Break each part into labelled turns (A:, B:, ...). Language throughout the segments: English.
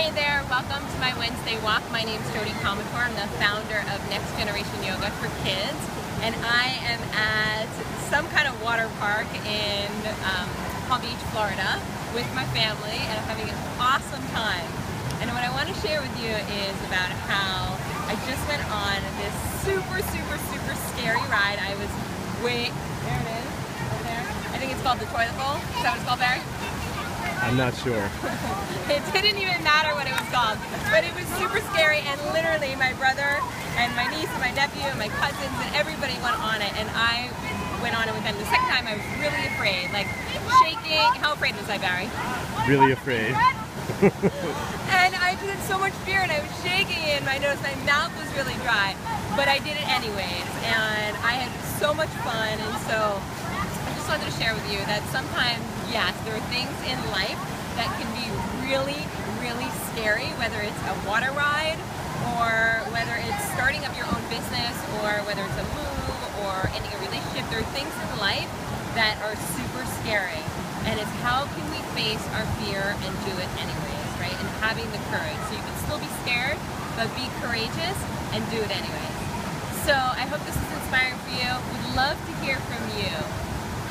A: Hey there, welcome to my Wednesday walk. My name is Jodi Komitor. I'm the founder of Next Generation Yoga for Kids. And I am at some kind of water park in um, Palm Beach, Florida with my family and I'm having an awesome time. And what I want to share with you is about how I just went on this super, super, super scary ride. I was way, there it is, over there. I think it's called the toilet bowl. Is that what it's called, Barry?
B: I'm not sure.
A: it didn't even matter what it was called, but it was super scary and literally my brother and my niece and my nephew and my cousins and everybody went on it and I went on it with them. The second time I was really afraid, like shaking. How afraid was I, Barry?
B: Really afraid.
A: and I did so much fear and I was shaking and my nose, my mouth was really dry. But I did it anyways and I had so much fun and so I just wanted to share with you that sometimes, yes, there are things in life that can be really, really scary, whether it's a water ride or whether it's starting up your own business or whether it's a move or ending a relationship. There are things in life that are super scary. And it's how can we face our fear and do it anyways, right? And having the courage. So you can still be scared, but be courageous and do it anyways. So I hope this is inspiring for you. Would love to hear from you.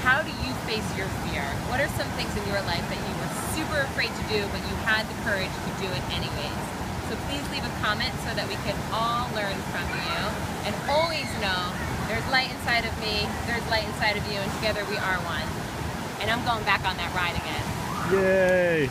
A: How do you face your fear? What are some things in your life that you were super afraid to do, but you had the courage to do it anyways? So please leave a comment so that we can all learn from you. And always know there's light inside of me, there's light inside of you, and together we are one. And I'm going back on that ride again.
B: Yay!